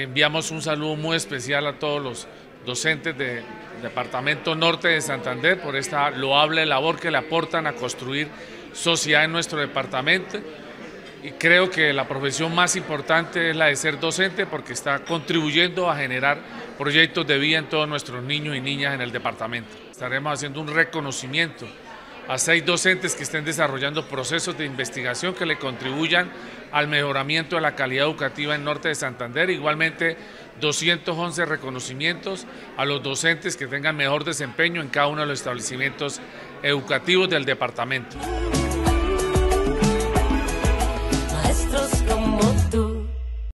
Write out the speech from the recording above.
Enviamos un saludo muy especial a todos los docentes del Departamento Norte de Santander por esta loable labor que le aportan a construir sociedad en nuestro departamento. Y creo que la profesión más importante es la de ser docente porque está contribuyendo a generar proyectos de vida en todos nuestros niños y niñas en el departamento. Estaremos haciendo un reconocimiento a seis docentes que estén desarrollando procesos de investigación que le contribuyan al mejoramiento de la calidad educativa en Norte de Santander. Igualmente, 211 reconocimientos a los docentes que tengan mejor desempeño en cada uno de los establecimientos educativos del departamento.